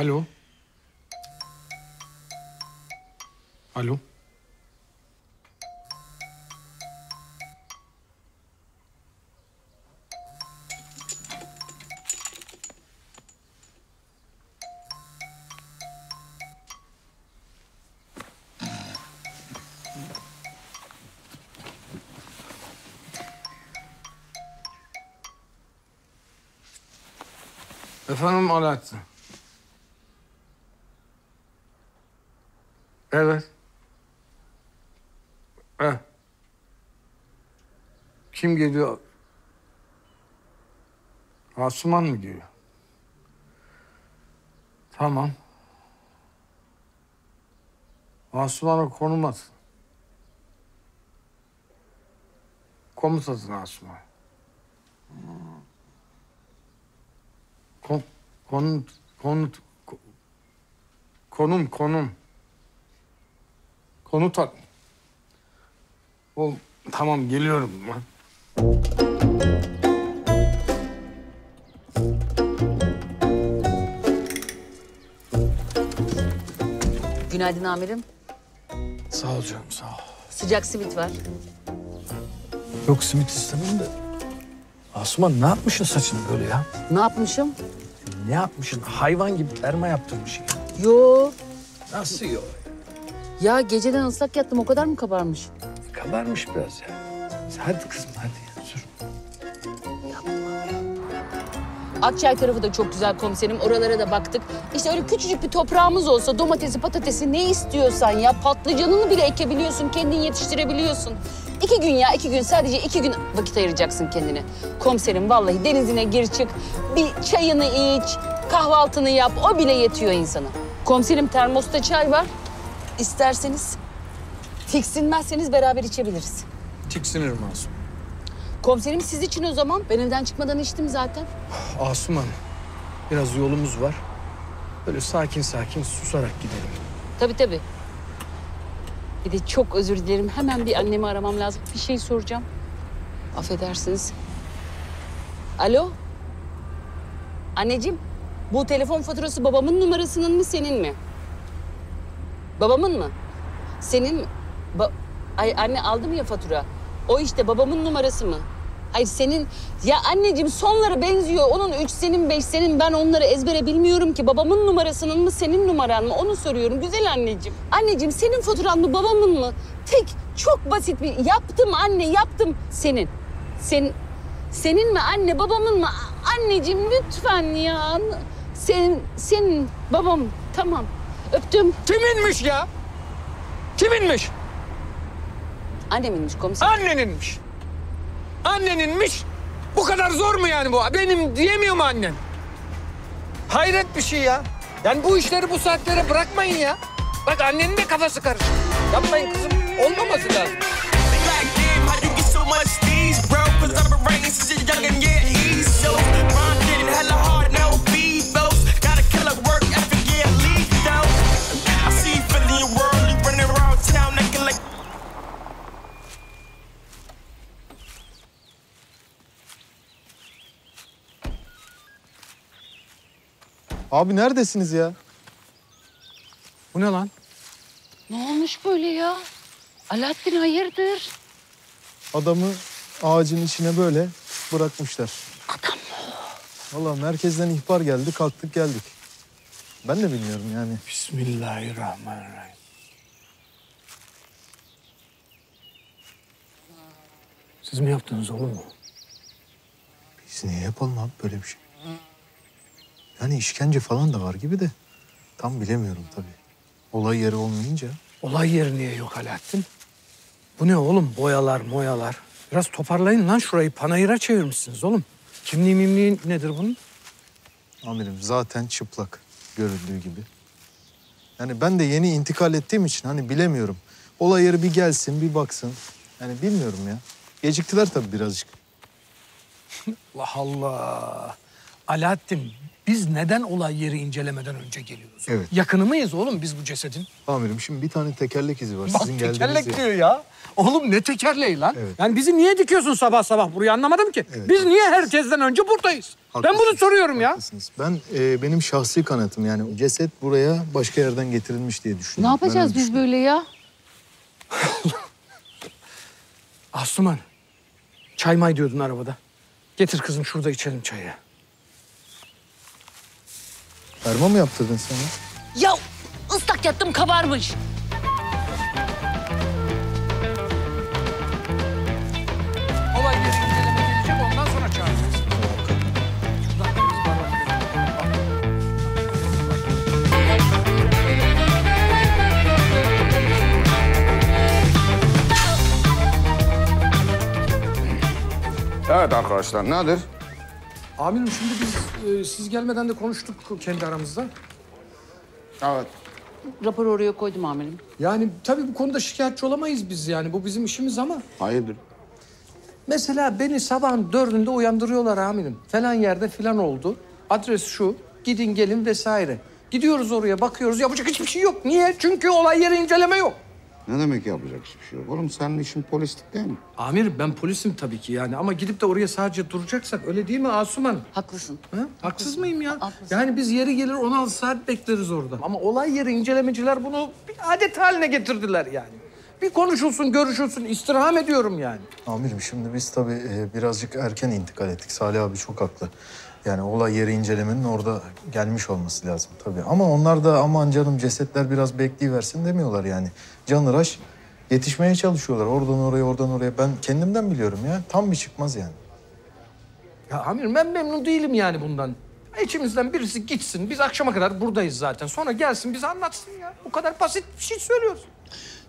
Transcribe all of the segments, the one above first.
Alo. Alo. Efendim Alaaddin. Evet. Eh. Kim geliyor? Asuman mı geliyor? Tamam. Asuman'a konum at. Komut atın Asuman. Kon, konut, konut, ko- konum, konum. Konut at. O, tamam geliyorum ben. Günaydın amirim. Sağ ol canım, sağ ol. Sıcak simit var. Yok simit istemem de. Asuman ne yapmışsın saçını böyle ya? Ne yapmışım? Ne yapmışsın? Hayvan gibi erma yaptırmış ya. Yo. Nasıl yok? Ya geceden ıslak yattım o kadar mı kabarmış? Kabarmış biraz ya. Hadi kızım hadi. Sür. Akçay tarafı da çok güzel komiserim. Oralara da baktık. İşte öyle küçücük bir toprağımız olsa domatesi, patatesi ne istiyorsan ya patlıcanını bile ekebiliyorsun, kendin yetiştirebiliyorsun. İki gün ya, iki gün sadece iki gün vakit ayıracaksın kendine. Komiserim vallahi denizine gir çık, bir çayını iç, kahvaltını yap. O bile yetiyor insana. Komiserim termosta çay var. İsterseniz tiksinmezseniz beraber içebiliriz. Tiksinirim Asuman. Komiserim siz için o zaman. Ben evden çıkmadan içtim zaten. Asuman, biraz yolumuz var. Böyle sakin sakin susarak gidelim. Tabii tabii. Bir de çok özür dilerim. Hemen bir annemi aramam lazım. Bir şey soracağım. Affedersiniz. Alo? Anneciğim, bu telefon faturası babamın numarasının mı senin mi? Babamın mı? Senin mi? Ba- Ay anne aldım ya fatura. O işte babamın numarası mı? Hayır senin... Ya anneciğim sonları benziyor. Onun üç senin, beş senin. Ben onları ezbere bilmiyorum ki. Babamın numarasının mı, senin numaran mı? Onu soruyorum güzel anneciğim. Anneciğim senin faturan mı, babamın mı? Tek, çok basit bir... Yaptım anne, yaptım. Senin. Senin... Senin mi anne, babamın mı? Anneciğim lütfen ya. Senin, senin, babam. Tamam. Öptüm. Kiminmiş ya? Kiminmiş? Anneminmiş komiser. Anneninmiş. Anneninmiş. Bu kadar zor mu yani bu? Benim diyemiyor mu annen? Hayret bir şey ya. Yani bu işleri bu saatlere bırakmayın ya. Bak annenin de kafası karışık. Yapmayın kızım. Olmaması lazım. Abi neredesiniz ya? Bu ne lan? Ne olmuş böyle ya? Alaaddin hayırdır? Adamı ağacın içine böyle bırakmışlar. Adam mı? Valla merkezden ihbar geldi, kalktık geldik. Ben de bilmiyorum yani. Bismillahirrahmanirrahim. Siz mi yaptınız oğlum? Biz niye yapalım abi böyle bir şey? Yani işkence falan da var gibi de tam bilemiyorum tabii. Olay yeri olmayınca. Olay yeri niye yok Alaaddin? Bu ne oğlum? Boyalar, moyalar. Biraz toparlayın lan şurayı. Panayıra çevirmişsiniz oğlum. Kimliği mimliği nedir bunun? Amirim zaten çıplak görüldüğü gibi. Yani ben de yeni intikal ettiğim için hani bilemiyorum. Olay yeri bir gelsin, bir baksın. Yani bilmiyorum ya. Geciktiler tabii birazcık. Allah Allah. Alaaddin biz neden olay yeri incelemeden önce geliyoruz? Evet. Yakını mıyız oğlum biz bu cesedin? Amirim şimdi bir tane tekerlek izi var. Bak Sizin tekerlek diyor ya. Oğlum ne tekerleği lan? Evet. Yani bizi niye dikiyorsun sabah sabah buraya anlamadım ki. Biz niye herkesten önce buradayız? Ben bunu Haklısınız, soruyorum ya. haklısınız. Ben e, benim şahsi kanaatim yani ceset buraya başka yerden getirilmiş diye Ne düşünüyorum. Ben yapacağız biz böyle ya? Asuman. Çay may diyordun arabada. Getir kızım şurada içelim çayı. Erma mı yaptırdın sen ya? Ya ıslak yattım kabarmış. Olay yeri inceleme gelecek ondan sonra çağıracağız. Evet arkadaşlar nedir? Amirim şimdi biz e, siz gelmeden de konuştuk kendi aramızda. Evet. Raporu oraya koydum amirim. Yani tabii bu konuda şikayetçi olamayız biz yani. Bu bizim işimiz ama. Hayırdır? Mesela beni sabahın dördünde uyandırıyorlar amirim. Falan yerde filan oldu. Adres şu. Gidin gelin vesaire. Gidiyoruz oraya bakıyoruz. Yapacak hiçbir şey yok. Niye? Çünkü olay yeri inceleme yok. Ne demek yapacak hiçbir şey yok? Oğlum senin işin polislik değil mi? Amirim ben polisim tabii ki yani. Ama gidip de oraya sadece duracaksak öyle değil mi Asuman? Haklısın. Ha? Haksız mıyım ya? Haklısın. Yani biz yeri gelir 16 saat bekleriz orada. Ama olay yeri incelemeciler bunu bir adet haline getirdiler yani. Bir konuşulsun, görüşülsün, istirham ediyorum yani. Amirim şimdi biz tabii e, birazcık erken intikal ettik. Salih abi çok haklı. Yani olay yeri incelemenin orada gelmiş olması lazım tabii. Ama onlar da aman canım cesetler biraz bekleyiversin demiyorlar yani. Canıraş yetişmeye çalışıyorlar. Oradan oraya, oradan oraya. Ben kendimden biliyorum ya. Tam bir çıkmaz yani. Ya amirim ben memnun değilim yani bundan. İçimizden birisi gitsin. Biz akşama kadar buradayız zaten. Sonra gelsin bize anlatsın ya. Bu kadar basit bir şey söylüyoruz.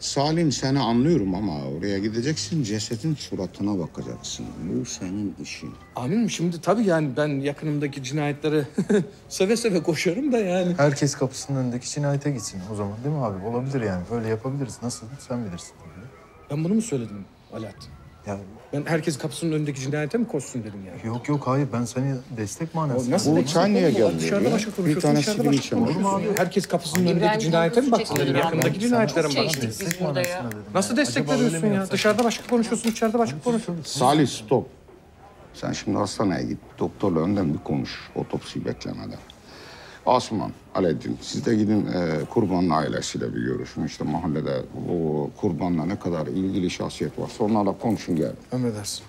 Salim seni anlıyorum ama oraya gideceksin cesetin suratına bakacaksın. Bu senin işin. Amirim şimdi tabii yani ben yakınımdaki cinayetlere seve seve koşarım da yani. Herkes kapısının önündeki cinayete gitsin o zaman değil mi abi? Olabilir yani. Böyle yapabiliriz. Nasıl? Sen bilirsin. tabii. Ben bunu mu söyledim Alaaddin? Ya Ben herkes kapısının önündeki cinayete mi koşsun dedim yani. yok yok hayır ben seni destek manasında. Nasıl Bu çay niye gelmiyor Dışarıda ya? başka Bir konuşuyorsun, tanesi dışarıda bir başka içelim. konuşuyorsun. Herkes kapısının önündeki İbrahim cinayete mi Tatlıses baksın dedim. Yakındaki cinayetlere mi baksın? Destek biz burada ya. manasında dedim. Nasıl Yani. destek Acaba öyle veriyorsun mi ya? Dışarıda başka konuşuyorsun, içeride başka konuşuyorsun. Salih stop. Sen şimdi hastaneye git. Doktorla önden bir konuş. Otopsi beklemeden. Asman, Aleddin siz de gidin e, kurbanın ailesiyle bir görüşün. İşte mahallede o kurbanla ne kadar ilgili şahsiyet varsa onlarla konuşun gel. Emredersin.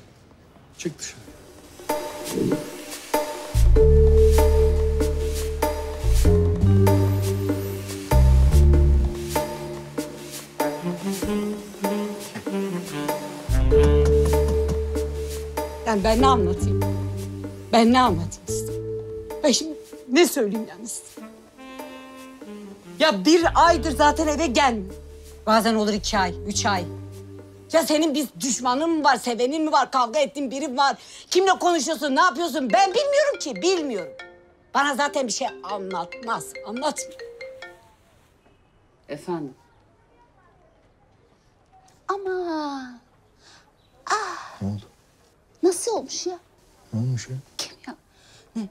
Çık dışarı. Yani ben ne anlatayım? Ben ne anlatayım size? Ben şimdi ne söyleyeyim yani size? Ya bir aydır zaten eve gelmiyor. Bazen olur iki ay, üç ay. Ya senin bir düşmanın mı var, sevenin mi var, kavga ettiğin biri mi var? Kimle konuşuyorsun, ne yapıyorsun? Ben bilmiyorum ki, bilmiyorum. Bana zaten bir şey anlatmaz, anlatmıyor. Efendim. Ama Ne oldu? nasıl olmuş ya? Ne olmuş ya? Kim ya? Ne?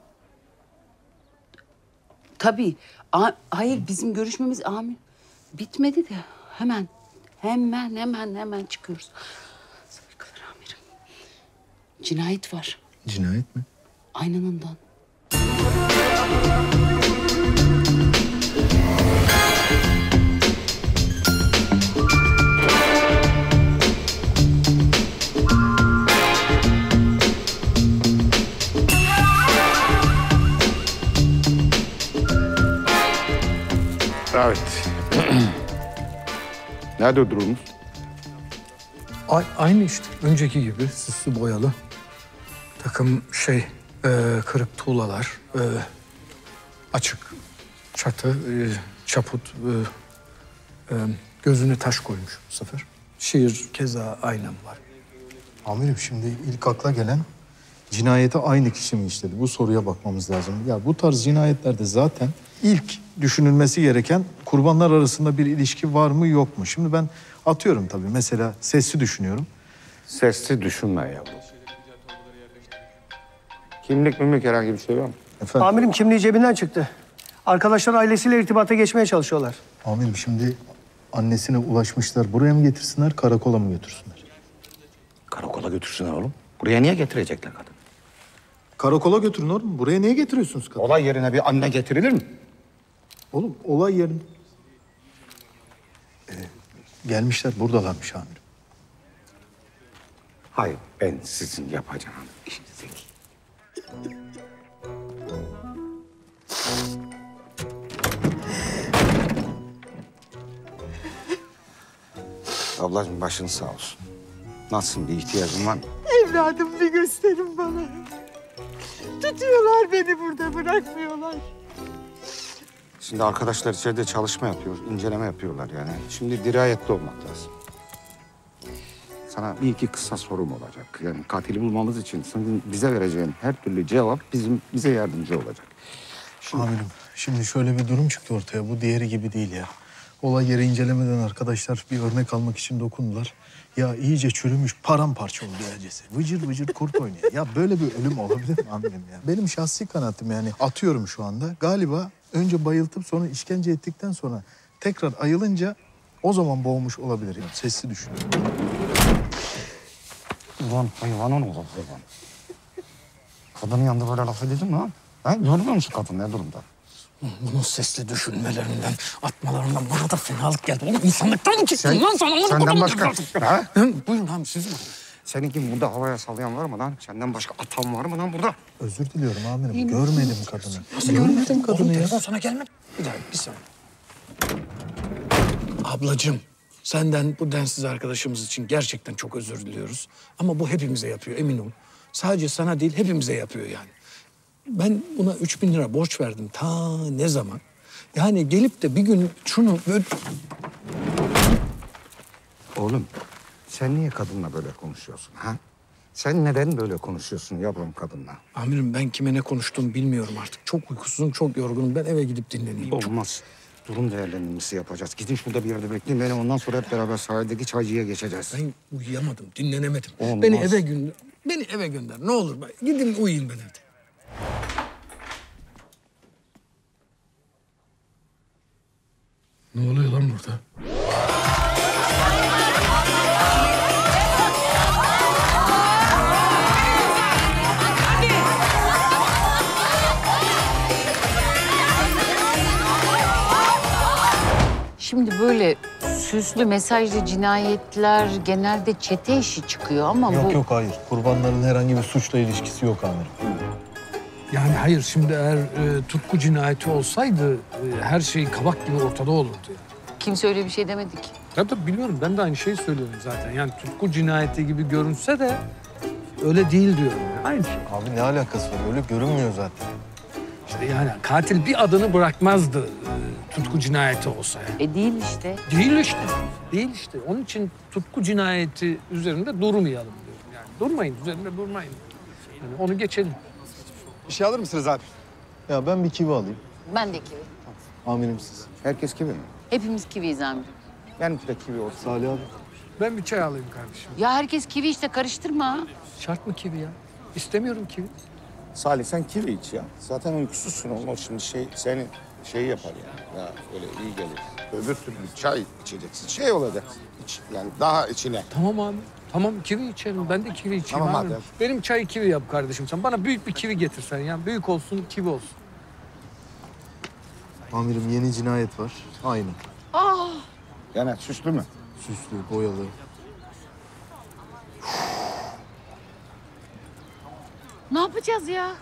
Tabii. A- hayır bizim görüşmemiz amir bitmedi de hemen hemen hemen hemen çıkıyoruz. Saygılar amirim. Cinayet var. Cinayet mi? Aynanından. Nerede durumumuz? A- aynı işte. Önceki gibi süslü boyalı. Takım şey, e, kırık tuğlalar, e, açık çatı, e, çaput, e, e, gözüne taş koymuş bu sefer. Şiir keza aynen var. Amirim şimdi ilk akla gelen cinayete aynı kişi mi işledi? Bu soruya bakmamız lazım. Ya bu tarz cinayetlerde zaten ilk düşünülmesi gereken kurbanlar arasında bir ilişki var mı yok mu? Şimdi ben atıyorum tabii mesela sesli düşünüyorum. Sesli düşünme ya. Kimlik mimlik herhangi bir şey var mı? Efendim Amirim kimliği cebinden çıktı. Arkadaşlar ailesiyle irtibata geçmeye çalışıyorlar. amirim şimdi annesine ulaşmışlar. Buraya mı getirsinler, karakola mı götürsünler? Karakola götürsünler oğlum. Buraya niye getirecekler kadın? Karakola götürün oğlum. Buraya niye getiriyorsunuz kadın? Olay yerine bir anne getirilir mi? Oğlum olay yerinde... Ee, gelmişler buradalarmış amirim. Hayır, ben sizin yapacağınız işinizi değil. Ablacığım başın sağ olsun. Nasılsın, bir ihtiyacın var mı? Evladım bir gösterin bana. Tutuyorlar beni burada bırakmıyorlar. Şimdi arkadaşlar içeride çalışma yapıyor, inceleme yapıyorlar yani. Şimdi dirayetli olmak lazım. Sana bir iki kısa sorum olacak. Yani katili bulmamız için senin bize vereceğin her türlü cevap bizim bize yardımcı olacak. Amirim şimdi şöyle bir durum çıktı ortaya. Bu diğeri gibi değil ya. Olay yeri incelemeden arkadaşlar bir örnek almak için dokundular. Ya iyice çürümüş paramparça oldu acesi. Vıcır vıcır kurt oynuyor. Ya böyle bir ölüm olabilir mi amirim ya? Benim şahsi kanaatim yani atıyorum şu anda. Galiba önce bayıltıp sonra işkence ettikten sonra tekrar ayılınca o zaman boğmuş olabilir. Yani sesli düşün. Ulan hayvanın olur hayvan. Kadının yanında böyle laf edildin mi ha? Ha? Görmüyor musun kadın ne durumda? Bunun sesli düşünmelerinden, atmalarından bana da fenalık geldi. Oğlum insanlıktan mı çıktın Sen- lan sen? Onu senden başka- Ha? Buyurun abi siz mi? Seninki burada havaya sallayan var mı lan? Senden başka atan var mı lan burada? Özür diliyorum amirim. Görmedim kadını. Görmedim kadını ya. Telefon sana gelmedi. Bir dakika bir saniye. Ablacığım senden bu densiz arkadaşımız için gerçekten çok özür diliyoruz. Ama bu hepimize yapıyor emin ol. Sadece sana değil hepimize yapıyor yani. Ben buna 3000 lira borç verdim ta ne zaman? Yani gelip de bir gün şunu böyle... Oğlum sen niye kadınla böyle konuşuyorsun ha? Sen neden böyle konuşuyorsun yavrum kadınla? Amirim ben kime ne konuştuğumu bilmiyorum artık. Çok uykusuzum, çok yorgunum. Ben eve gidip dinleneyim. Çok- Olmaz. Durum değerlendirmesi yapacağız. Gidin şurada bir yerde bekleyin beni. Ondan sonra hep beraber sahildeki çaycıya geçeceğiz. Ben uyuyamadım, dinlenemedim. Olmaz. Beni eve gönder. Beni eve gönder. Ne olur ben. Gidin uyuyayım ben evde. Ne oluyor lan burada? Böyle süslü mesajlı cinayetler genelde çete işi çıkıyor ama Yok bu... yok hayır. Kurbanların herhangi bir suçla ilişkisi yok amirim. Yani hayır şimdi eğer e, tutku cinayeti olsaydı e, her şey kabak gibi ortada olurdu. Yani. Kimse öyle bir şey demedi ki. Tabii tabii biliyorum ben de aynı şeyi söylüyorum zaten. Yani tutku cinayeti gibi görünse de öyle değil diyorum. Yani. Aynı şey. Abi ne alakası var? Öyle görünmüyor zaten. İşte yani katil bir adını bırakmazdı e, tutku cinayeti olsa yani. E değil işte. Değil işte. Değil işte. Onun için tutku cinayeti üzerinde durmayalım diyorum. Yani durmayın, üzerinde durmayın. Yani onu geçelim. Bir şey alır mısınız abi? Ya ben bir kivi alayım. Ben de kivi. Amirim siz. Herkes gibi mi? Hepimiz kiviyiz amirim. Benimki de kivi olsun. Salih abi. Ben bir çay alayım kardeşim. Ya herkes kivi işte karıştırma. Şart mı kivi ya? İstemiyorum kivi. Salih sen kivi iç ya. Zaten uykusuzsun oğlum. O şimdi şey seni şey yapar yani. Ya öyle iyi gelir. Öbür türlü çay içeceksin. Şey olacak. İç, yani daha içine. Tamam abi. Tamam kivi içelim. Ben de kivi içeyim Tamam, abi. hadi. Benim çayı kivi yap kardeşim sen. Bana büyük bir kivi getirsen ya. Büyük olsun, kivi olsun. Amirim yeni cinayet var. Aynı. Yani süslü mü? Süslü, boyalı. Ne yapacağız ya?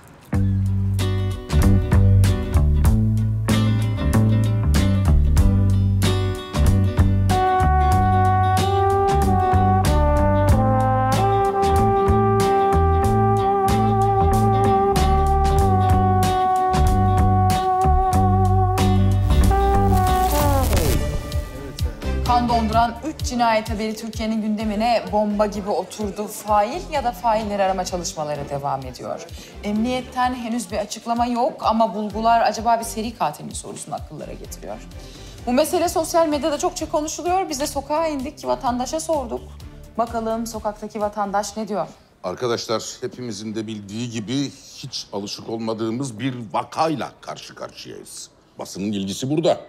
Cinayet haberi Türkiye'nin gündemine bomba gibi oturdu. Fail ya da failleri arama çalışmaları devam ediyor. Emniyetten henüz bir açıklama yok ama bulgular acaba bir seri katil mi sorusunu akıllara getiriyor. Bu mesele sosyal medyada çokça konuşuluyor. Biz de sokağa indik, vatandaşa sorduk. Bakalım sokaktaki vatandaş ne diyor? Arkadaşlar hepimizin de bildiği gibi hiç alışık olmadığımız bir vakayla karşı karşıyayız. Basının ilgisi burada.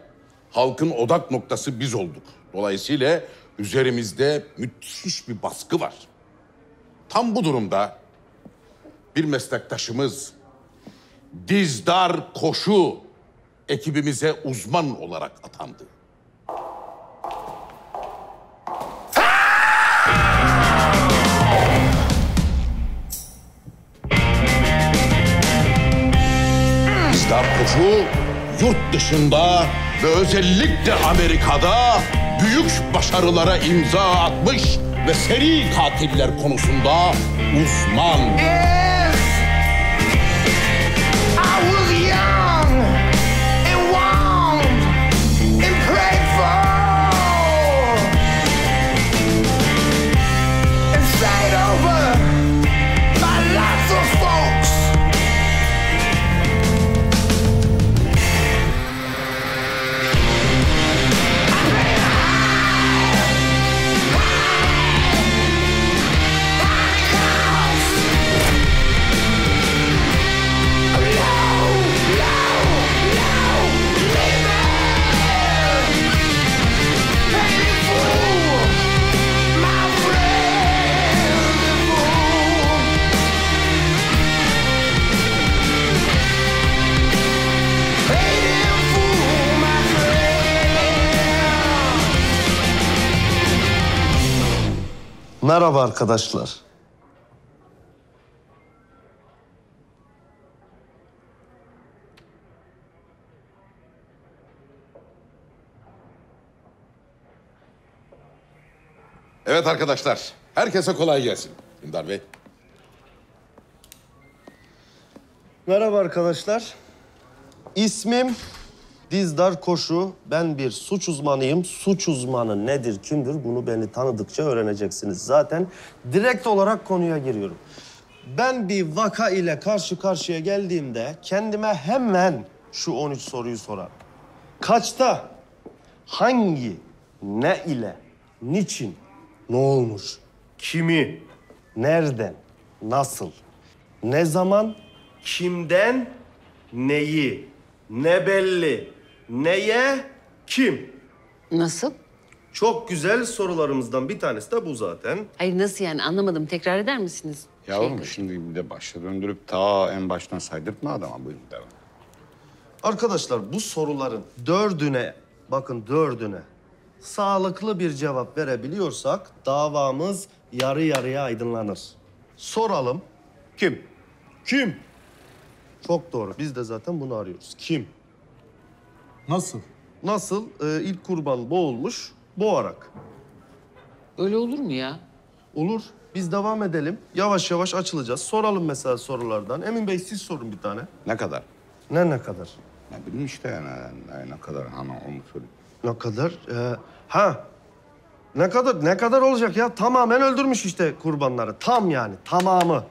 Halkın odak noktası biz olduk. Dolayısıyla üzerimizde müthiş bir baskı var. Tam bu durumda bir meslektaşımız Dizdar Koşu ekibimize uzman olarak atandı. Dizdar Koşu yurt dışında ve özellikle Amerika'da büyük başarılara imza atmış ve seri katiller konusunda uzman. I Merhaba arkadaşlar. Evet arkadaşlar, herkese kolay gelsin. Dindar Bey. Merhaba arkadaşlar. İsmim Dizdar Koşu. Ben bir suç uzmanıyım. Suç uzmanı nedir, kimdir bunu beni tanıdıkça öğreneceksiniz. Zaten direkt olarak konuya giriyorum. Ben bir vaka ile karşı karşıya geldiğimde kendime hemen şu 13 soruyu sorarım. Kaçta, hangi, ne ile, niçin, ne olmuş, kimi, nereden, nasıl, ne zaman, kimden, neyi, ne belli, neye, kim? Nasıl? Çok güzel sorularımızdan bir tanesi de bu zaten. Hayır nasıl yani anlamadım. Tekrar eder misiniz? Yavrum şimdi bir de başa döndürüp ta en baştan saydırtma adama buyurun devam. Arkadaşlar bu soruların dördüne, bakın dördüne sağlıklı bir cevap verebiliyorsak davamız yarı yarıya aydınlanır. Soralım. Kim? Kim? Çok doğru. Biz de zaten bunu arıyoruz. Kim? Nasıl? Nasıl? Ee, ilk kurban boğulmuş, boğarak. Öyle olur mu ya? Olur. Biz devam edelim. Yavaş yavaş açılacağız. Soralım mesela sorulardan. Emin Bey siz sorun bir tane. Ne kadar? Ne ne kadar? Ne bileyim işte yani ne, ne kadar hani onu söyleyeyim. Ne kadar? Ee, ha. Ne kadar? Ne kadar olacak ya? Tamamen öldürmüş işte kurbanları. Tam yani. Tamamı.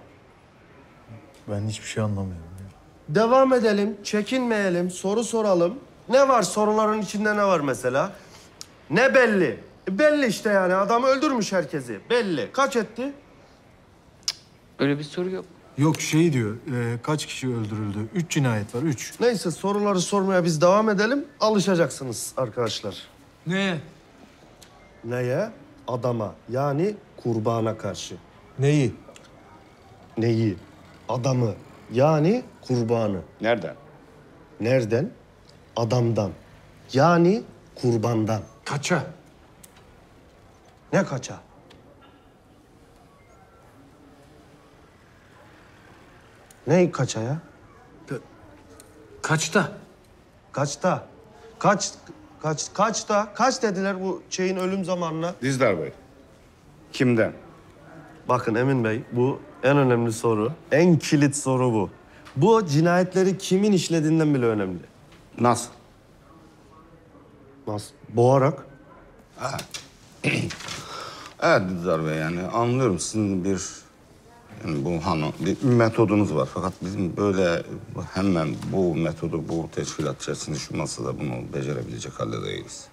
Ben hiçbir şey anlamıyorum. Devam edelim. Çekinmeyelim. Soru soralım. Ne var soruların içinde ne var mesela? Ne belli? E, belli işte yani. Adam öldürmüş herkesi. Belli. Kaç etti? Öyle bir soru yok. Yok şey diyor, e, kaç kişi öldürüldü? Üç cinayet var, üç. Neyse soruları sormaya biz devam edelim. Alışacaksınız arkadaşlar. Ne? Neye? Adama. Yani kurbana karşı. Neyi? Neyi? Adamı. Yani kurbanı. Nereden? Nereden? Adamdan. Yani kurbandan. Kaça? Ne kaça? Ne kaça ya? Kaçta? Kaçta? Kaç kaç kaçta? Kaç dediler bu şeyin ölüm zamanına? Dizdar Bey. Kimden? Bakın Emin Bey bu en önemli soru. En kilit soru bu. Bu cinayetleri kimin işlediğinden bile önemli. Nasıl? Nasıl? Boğarak. Evet Dizdar Bey yani anlıyorum sizin bir yani bu hani bir metodunuz var. Fakat bizim böyle hemen bu metodu bu teşkilat içerisinde şu masada bunu becerebilecek halde değiliz.